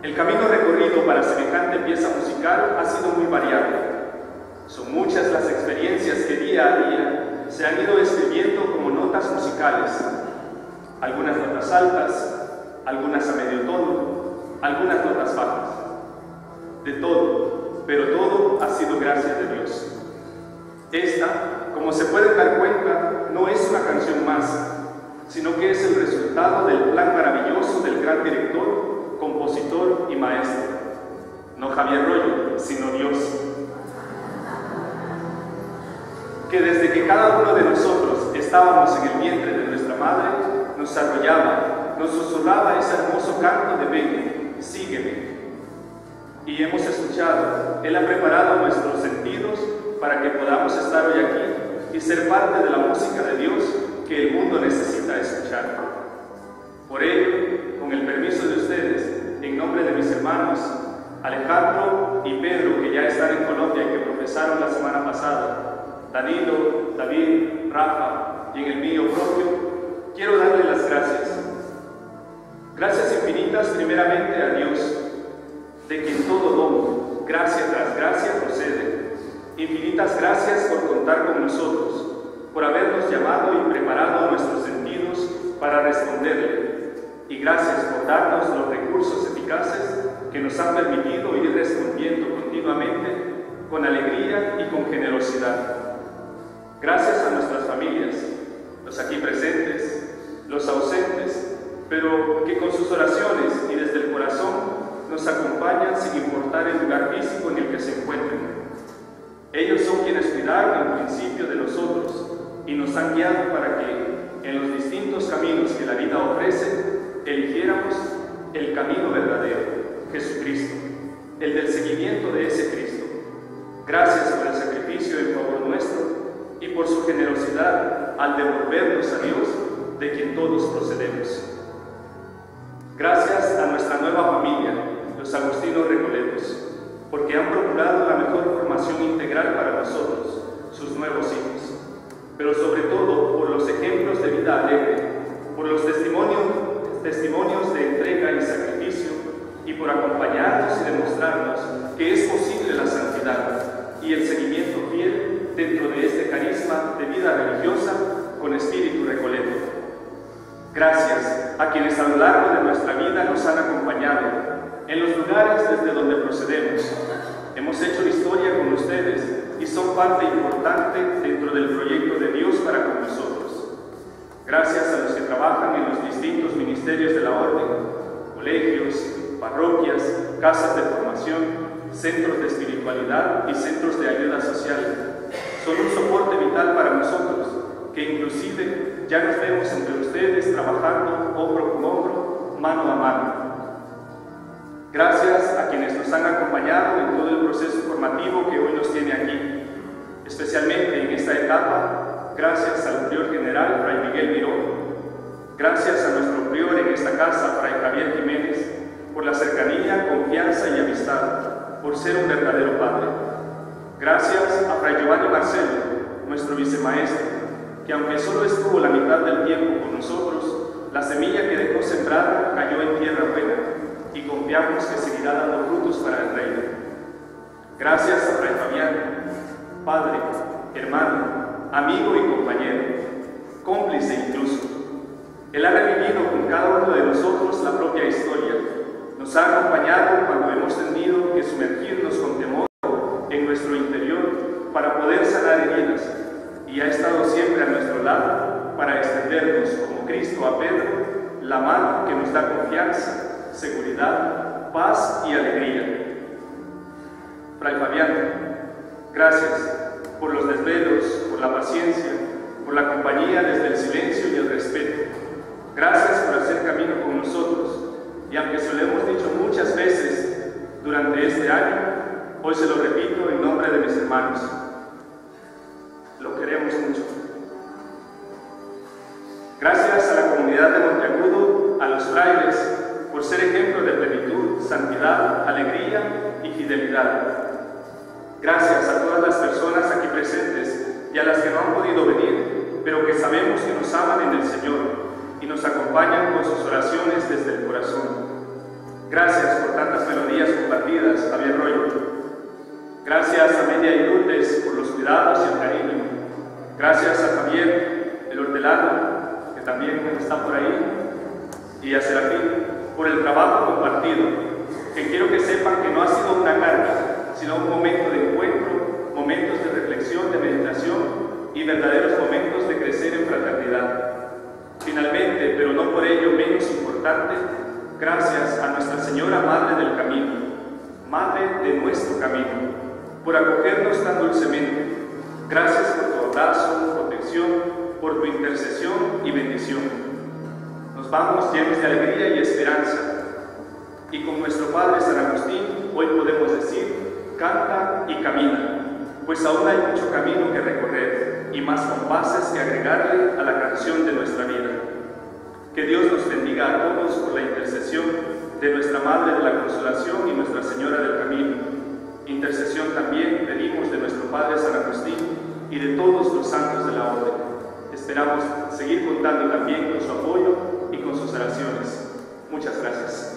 El camino recorrido para semejante pieza musical ha sido muy variado. Son muchas las experiencias que día a día se han ido escribiendo como notas musicales, algunas notas altas, algunas a medio tono, algunas notas bajas. De todo, pero todo ha sido gracia de Dios. Esta, como se pueden dar cuenta, no es una canción más, sino que es el resultado del plan maravilloso del gran director, compositor y maestro. No Javier Rollo, sino Dios. Que desde que cada uno de nosotros estábamos en el vientre de nuestra madre, nos arrollaba, nos susurraba ese hermoso canto de ven, sígueme. Y hemos escuchado, Él ha preparado nuestros sentidos para que podamos estar hoy aquí y ser parte de la música de Dios que el mundo necesita escuchar. Por ello, con el permiso de ustedes, en nombre de mis hermanos Alejandro y Pedro, que ya están en Colombia y que profesaron la semana pasada, Danilo, David, Rafa y en el mío propio, quiero darle las gracias. Gracias infinitas primeramente a Dios, de quien todo don, gracia tras gracia procede. Infinitas gracias por contar con nosotros, por habernos llamado y preparado nuestros sentidos para responderle. Y gracias por darnos los recursos eficaces que nos han permitido ir respondiendo continuamente con alegría y con generosidad. Gracias a nuestras familias, los aquí presentes, los ausentes, pero que con sus oraciones y desde el corazón nos acompañan sin importar el lugar físico en el que se encuentren. Ellos son quienes cuidaron al principio de nosotros y nos han guiado para que en los distintos caminos que la vida ofrece eligiéramos el camino verdadero, Jesucristo, el del seguimiento de ese Cristo. Gracias por el sacrificio en favor nuestro y por su generosidad al devolvernos a Dios de quien todos procedemos. Gracias a nuestra nueva familia, los Agustinos Recoletos, porque han procurado la mejor formación integral para nosotros, sus nuevos hijos, pero sobre todo por los ejemplos de vida alegre, por los testimonios, testimonios de entrega y sacrificio, y por acompañarnos y demostrarnos que es posible la santidad y el seguimiento fiel dentro de este carisma de vida religiosa con espíritu recoleto. Gracias a quienes a lo largo de nuestra vida nos han acompañado en los lugares desde donde procedemos. Hemos hecho historia con ustedes y son parte importante dentro del proyecto de Dios para con nosotros. Gracias a los que trabajan en los distintos ministerios de la orden, colegios, parroquias, casas de formación, centros de espiritualidad y centros de ayuda social. Son un soporte vital para nosotros, que inclusive ya nos vemos entre ustedes trabajando hombro con hombro, mano a mano. Gracias a quienes nos han acompañado en todo el proceso formativo que hoy nos tiene aquí, especialmente en esta etapa, gracias al prior general Fray Miguel Miró, gracias a nuestro prior en esta casa, Fray Javier Jiménez, por la cercanía, confianza y amistad, por ser un verdadero padre. Gracias a Fray Giovanni Marcelo, nuestro vicemaestro, que aunque solo estuvo la mitad del tiempo con nosotros, la semilla que dejó sembrada cayó en tierra buena y confiamos que seguirá dando frutos para el reino. Gracias a Fray Fabián, padre, hermano, amigo y compañero, cómplice incluso. Él ha revivido con cada uno de nosotros la propia historia. Nos ha acompañado cuando hemos tenido que sumergirnos con temor en nuestro interior para poder sanar heridas y ha estado siempre a nuestro lado para extendernos como Cristo a Pedro la mano que nos da confianza, seguridad, paz y alegría. Fray Fabián, gracias por los desvelos, la paciencia, por la compañía desde el silencio y el respeto. Gracias por hacer camino con nosotros. Y aunque se lo hemos dicho muchas veces durante este año, hoy se lo repito en nombre de mis hermanos. Lo queremos mucho. Gracias a la comunidad de Monteagudo, a los frailes, por ser ejemplo de plenitud, santidad, alegría y fidelidad. Gracias a todas las personas aquí presentes y a las que no han podido venir, pero que sabemos que nos aman en el Señor y nos acompañan con sus oraciones desde el corazón. Gracias por tantas melodías compartidas, Javier Rollo. Gracias a Media y Lourdes por los cuidados y el cariño. Gracias a Javier, el hortelano, que también está por ahí, y a Serafín por el trabajo compartido, que quiero que sepan que no ha sido una carga, sino un momento de encuentro, momentos de reflexión, de meditación y verdaderos momentos de crecer en fraternidad. Finalmente, pero no por ello menos importante, gracias a Nuestra Señora Madre del Camino, Madre de nuestro camino, por acogernos tan dulcemente. Gracias por tu abrazo, protección, por tu intercesión y bendición. Nos vamos llenos de alegría y esperanza. Y con nuestro Padre San Agustín, hoy podemos decir, canta y camina, pues aún hay mucho camino que recorrer y más compases que agregarle a la canción de nuestra vida. Que Dios nos bendiga a todos por la intercesión de nuestra Madre de la Consolación y Nuestra Señora del Camino. Intercesión también pedimos de nuestro Padre San Agustín y de todos los santos de la Orden. Esperamos seguir contando también con su apoyo y con sus oraciones. Muchas gracias.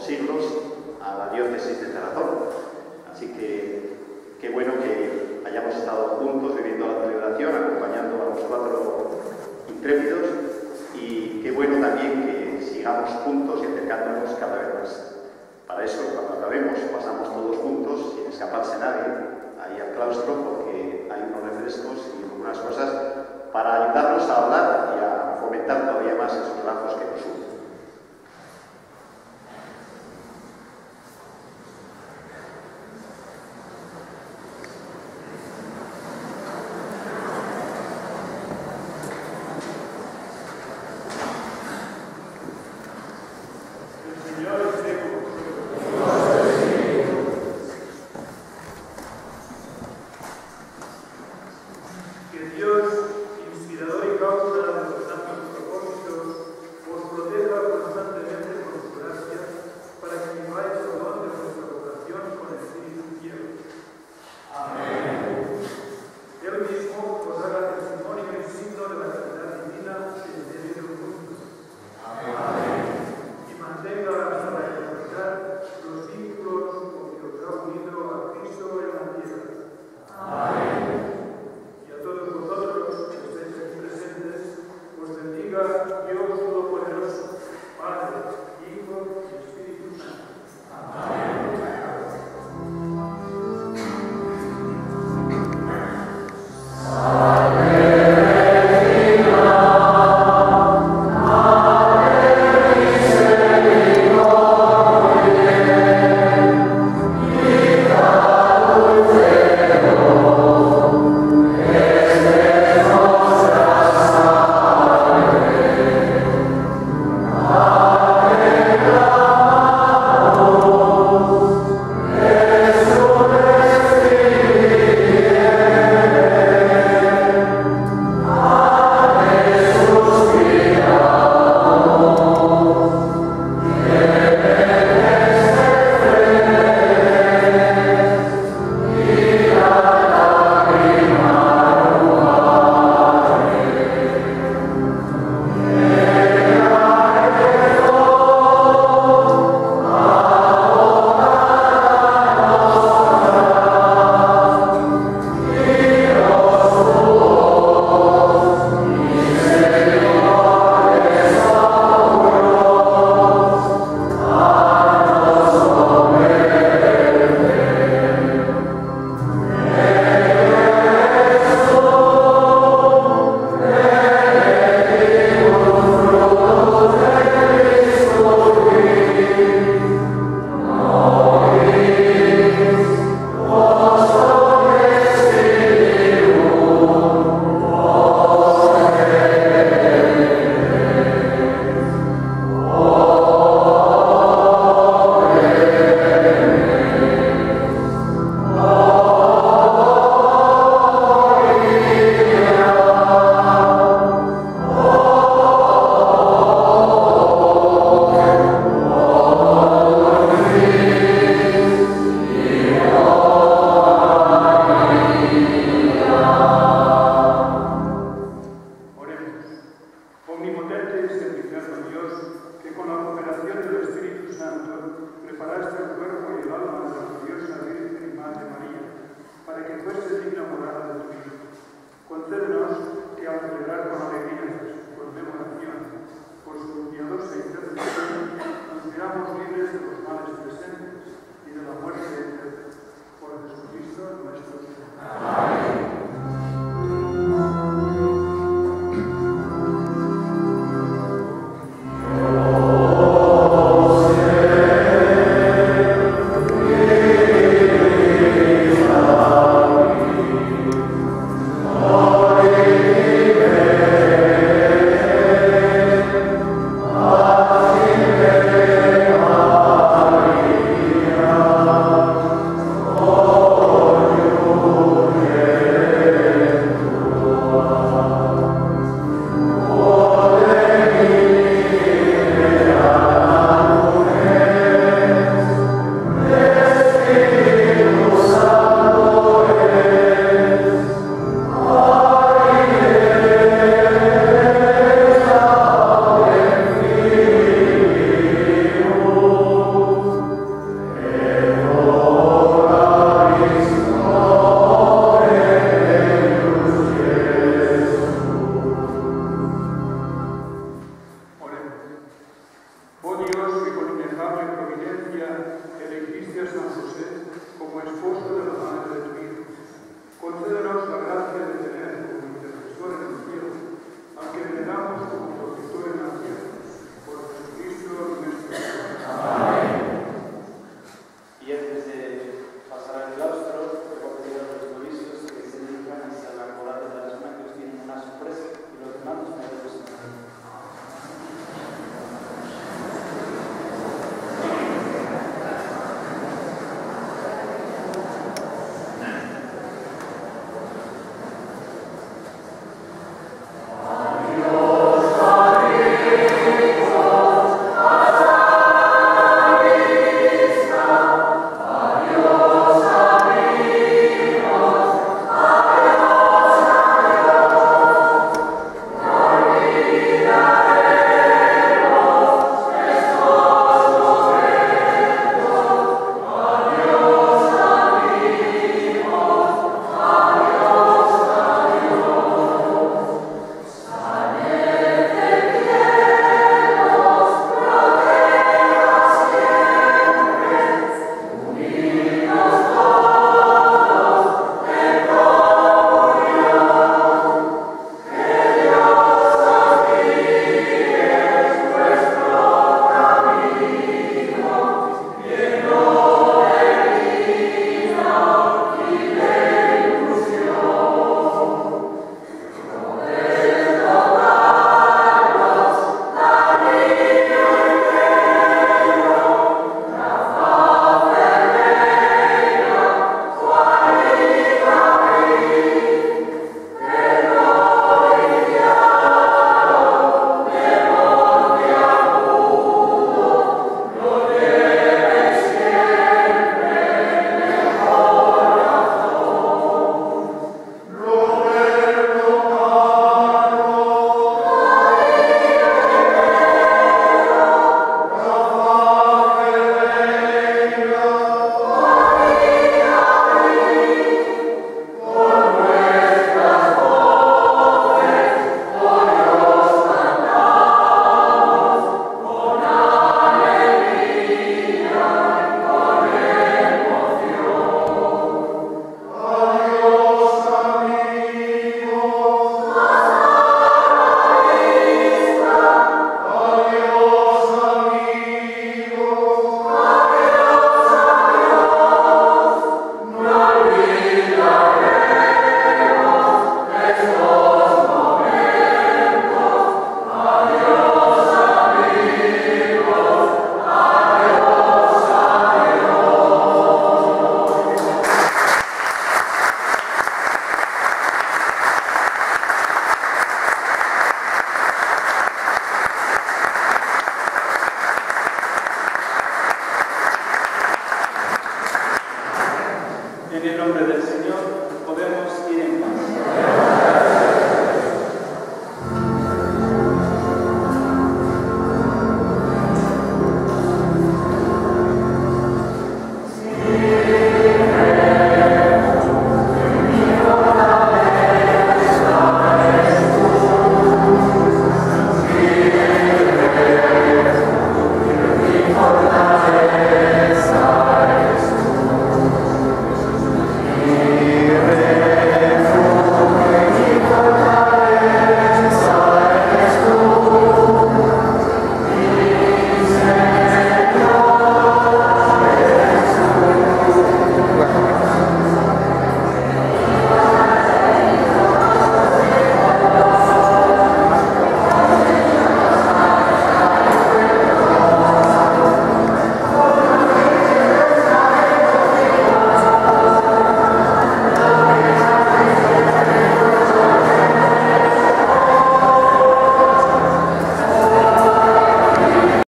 siglos a la diócesis de Tarazón. Así que qué bueno que hayamos estado juntos viviendo la celebración, acompañando a los cuatro intrépidos y qué bueno también que sigamos juntos y acercándonos cada vez